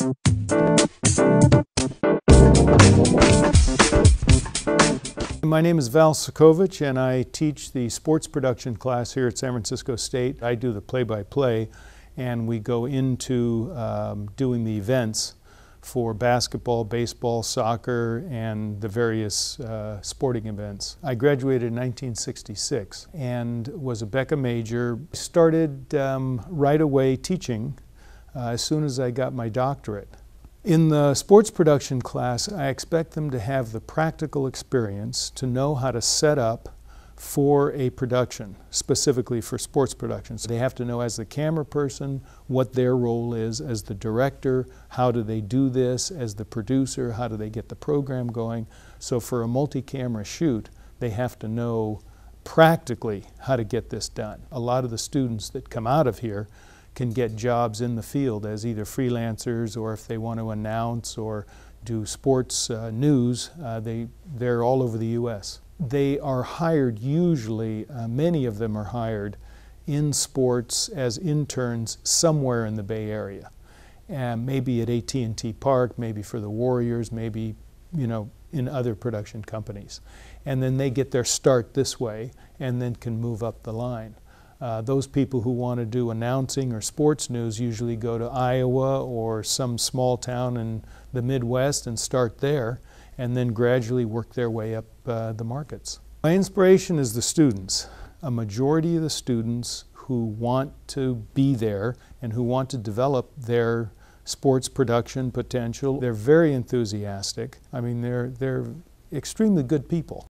My name is Val Sakovich and I teach the sports production class here at San Francisco State. I do the play-by-play and we go into um, doing the events for basketball, baseball, soccer, and the various uh, sporting events. I graduated in 1966 and was a BECA major. Started um, right away teaching uh, as soon as I got my doctorate. In the sports production class, I expect them to have the practical experience to know how to set up for a production, specifically for sports productions. They have to know as the camera person what their role is, as the director, how do they do this, as the producer, how do they get the program going. So for a multi-camera shoot, they have to know practically how to get this done. A lot of the students that come out of here can get jobs in the field as either freelancers or if they want to announce or do sports uh, news, uh, they, they're all over the U.S they are hired usually, uh, many of them are hired in sports as interns somewhere in the Bay Area. And maybe at AT&T Park, maybe for the Warriors, maybe, you know, in other production companies. And then they get their start this way and then can move up the line. Uh, those people who want to do announcing or sports news usually go to Iowa or some small town in the Midwest and start there and then gradually work their way up uh, the markets. My inspiration is the students. A majority of the students who want to be there and who want to develop their sports production potential, they're very enthusiastic. I mean, they're, they're extremely good people.